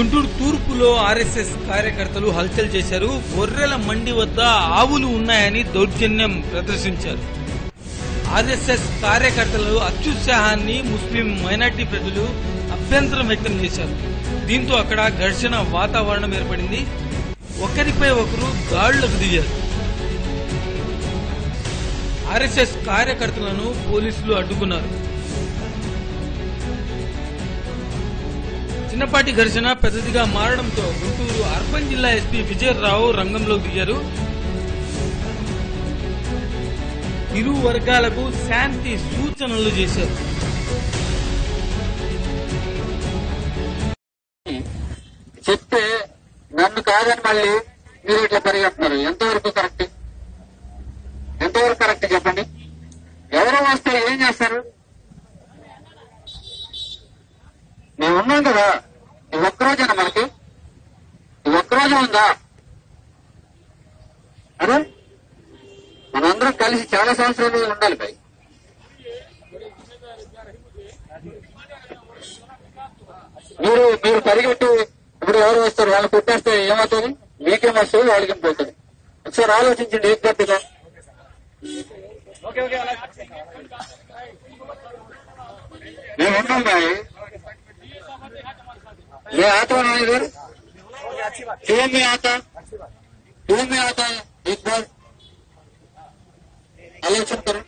Guntur తూర్పులో RSS కార్యకర్తలు హల్చల్ చేశారు. గొర్రెల మండి వద్ద ఆవులు ఉన్నాయని దౌర్జన్యం ప్రదర్శించారు. ఆర్ఎస్ఎస్ కార్యకర్తలు అత్యుత్సాహాన్ని ముస్లిం మైనార్టీ ప్రజలు అభ్యంతరం వ్యక్తం చేశారు. దీంతో అక్కడ ఘర్షణ వాతావరణం ఏర్పడింది. ఒకరిపై ఒకరు దాడులకు దిగారు. ఆర్ఎస్ఎస్ కార్యకర్తలను పోలీసులు అడ్డుకున్నారు. చిన్నపాటి ఘర్షణ పెద్దదిగా మారడంతో గుంటూరు అర్బన్ జిల్లా ఎస్పీ విజయరావు రంగంలోకి దిగారు. ఇరు వర్గాలకు శాంతి సూచనలు చేశారు. చెప్తే నన్ను కాదని మళ్ళీ మీరు ఇట్లా పరిగెత్తున్నారు. ఎంతవరకు కరెక్ట్? ఎంతవరకు కరెక్ట్ చెప్పండి? ఎవరు వస్తే ఏం చేస్తారు? మేము ఉన్నాం కదా. ఒక్కరోజేనా మనకి? ఒక్కరోజు ఉందా? అదే మనందరం కలిసి చాలా సంవత్సరాలు ఉండాలి పై. మీరు మీరు పరిగెట్టి ఇప్పుడు ఎవరు వస్తారు? వాళ్ళు కొట్టేస్తే ఏమవుతుంది? మీకేం వస్తుంది? వాళ్ళకి పోతుంది? ఒకసారి ఆలోచించండి ఏం గట్టిగా. మేము ఉన్నాం బాయ్. ये आता ना इधर? क्यों में आता। क्यों में आता है, एक बार। आलोचन करो।